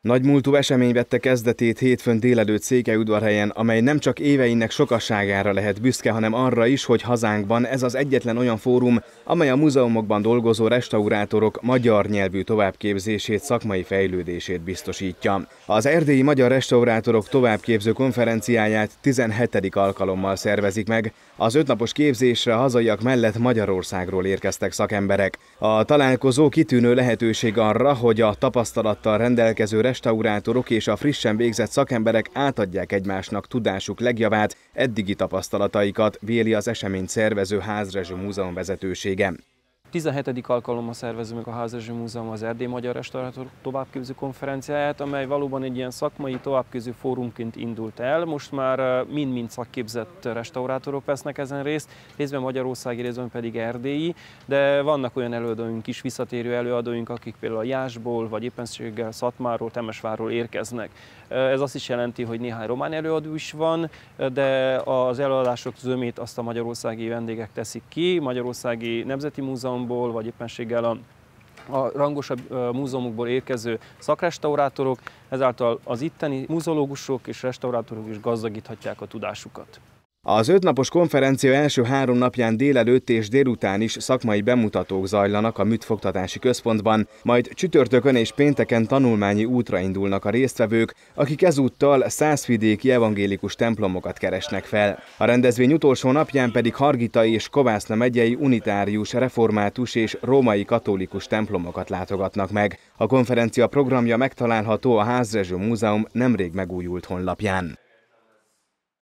Nagymúltú esemény vette kezdetét hétfőn délelőtt Székelyudvarhelyen, amely nem csak éveinek sokasságára lehet büszke, hanem arra is, hogy hazánkban ez az egyetlen olyan fórum, amely a múzeumokban dolgozó restaurátorok magyar nyelvű továbbképzését, szakmai fejlődését biztosítja. Az erdélyi magyar restaurátorok továbbképző konferenciáját 17. alkalommal szervezik meg. Az ötnapos képzésre hazaiak mellett Magyarországról érkeztek szakemberek. A találkozó kitűnő lehetőség arra, hogy a tapasztalattal rendelkező restaurátorok és a frissen végzett szakemberek átadják egymásnak tudásuk legjavát, eddigi tapasztalataikat, véli az eseményt szervező Házrezső Múzeum vezetősége. 17. alkalommal szervezünk meg a Házezső Múzeum az Erdély Magyar Restaurátor továbbképző konferenciáját, amely valóban egy ilyen szakmai továbbképző fórumként indult el. Most már mind-mind szakképzett restaurátorok vesznek ezen részt, részben Magyarországi, részben pedig erdélyi, de vannak olyan előadóink is, visszatérő előadóink, akik például a Jásból, vagy éppenséggel Szatmáról, Temesvárról érkeznek. Ez azt is jelenti, hogy néhány román előadó is van, de az előadások zömét azt a magyarországi vendégek teszik ki. Magyarországi Nemzeti Múzeumból, vagy éppenséggel a a rangosabb múzeumokból érkező szakrestaurátorok, ezáltal az itteni múzeológusok és restaurátorok is gazdagíthatják a tudásukat. Az ötnapos konferencia első három napján délelőtt és délután is szakmai bemutatók zajlanak a Műtfogtatási Központban, majd csütörtökön és pénteken tanulmányi útra indulnak a résztvevők, akik ezúttal százvidéki evangélikus templomokat keresnek fel. A rendezvény utolsó napján pedig Hargitai és Kovászna megyei unitárius, református és római katolikus templomokat látogatnak meg. A konferencia programja megtalálható a Házrezső Múzeum nemrég megújult honlapján.